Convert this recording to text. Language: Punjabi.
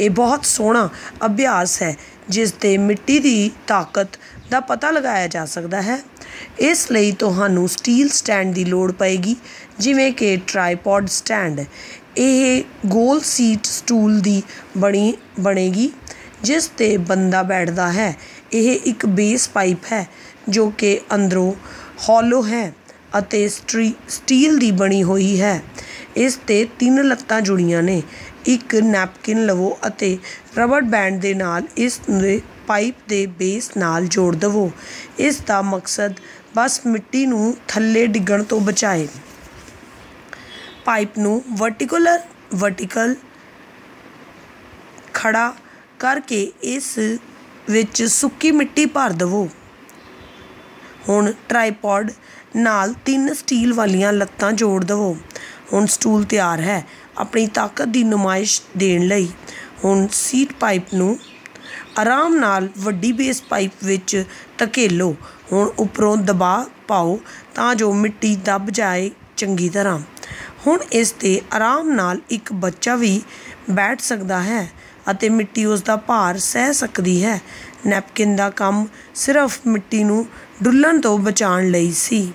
ਇਹ ਬਹੁਤ ਸੋਹਣਾ ਅਭਿਆਸ ਹੈ, ਜਿਸ 'ਤੇ ਮਿੱਟੀ ਦੀ ਤਾਕਤ ਦਾ ਪਤਾ ਲਗਾਇਆ ਜਾ ਸਕਦਾ ਹੈ। ਇਸ ਲਈ ਤੁਹਾਨੂੰ ਸਟੀਲ ਸਟੈਂਡ ਦੀ ਲੋੜ ਪਏਗੀ, ਜਿਵੇਂ ਕਿ ਟਰਾਈਪੋਡ ਸਟੈਂਡ। ਇਹ ਗੋਲ ਸੀਟ ਸਟੂਲ ਦੀ ਬਣੀ, ਬਣੇਗੀ, ਜਿਸ 'ਤੇ ਬੰਦਾ ਬੈਠਦਾ ਹੈ। ਇਹ ਇੱਕ ਬੇਸ ਪਾਈਪ ਹੈ, ਜੋ ਕਿ ਅੰਦਰੋਂ ਹੌਲੋ ਹੈ ਅਤੇ ਸਟਰੀ, ਸਟੀਲ ਦੀ ਬਣੀ ਹੋਈ ਹੈ। ਇਸ 'ਤੇ ਤਿੰਨ ਲੱਤਾਂ ਜੁੜੀਆਂ ਨੇ। ਇੱਕ ਨੈਪਕਿਨ ਲਵੋ ਅਤੇ ਰਬੜ ਬੈਂਡ ਦੇ ਨਾਲ ਇਸ ਦੇ ਪਾਈਪ ਦੇ ਬੇਸ ਨਾਲ ਜੋੜ ਦੇਵੋ। ਇਸ ਦਾ ਮਕਸਦ ਬਸ ਮਿੱਟੀ ਨੂੰ ਥੱਲੇ ਡਿੱਗਣ ਤੋਂ ਬਚਾਏ। ਪਾਈਪ ਨੂੰ ਵਰਟੀਕਲਰ, ਵਰਟੀਕਲ ਖੜਾ ਕਰਕੇ ਇਸ ਵਿੱਚ ਸੁੱਕੀ ਮਿੱਟੀ ਭਰ ਦੇਵੋ। ਹੁਣ ਟਰਾਈਪੋਡ ਨਾਲ ਤਿੰਨ ਸਟੀਲ ਵਾਲੀਆਂ ਲੱਤਾਂ ਜੋੜ ਦੇਵੋ। ਹੁਣ ਸਟੂਲ ਤਿਆਰ ਹੈ। ਆਪਣੀ ਤਾਕਤ ਦੀ ਨੁਮਾਇਸ਼ ਦੇਣ ਲਈ ਹੁਣ ਸੀਟ ਪਾਈਪ ਨੂੰ ਆਰਾਮ ਨਾਲ ਵੱਡੀ ਬੇਸ ਪਾਈਪ ਵਿੱਚ ਧਕੇਲੋ। ਹੁਣ ਉੱਪਰੋਂ ਦਬਾਅ ਪਾਓ ਤਾਂ ਜੋ ਮਿੱਟੀ ਦਬ ਜਾਏ ਚੰਗੀ ਤਰ੍ਹਾਂ। ਹੁਣ ਇਸ 'ਤੇ ਆਰਾਮ ਨਾਲ ਇੱਕ ਬੱਚਾ ਵੀ ਬੈਠ ਸਕਦਾ ਹੈ ਅਤੇ ਮਿੱਟੀ ਉਸ ਦਾ ਭਾਰ ਸਹਿ ਸਕਦੀ ਹੈ। ਨੈਪਕਿਨ ਦਾ ਕੰਮ ਸਿਰਫ ਮਿੱਟੀ ਨੂੰ ਡੁੱਲਣ ਤੋਂ ਬਚਾਉਣ ਲਈ ਸੀ।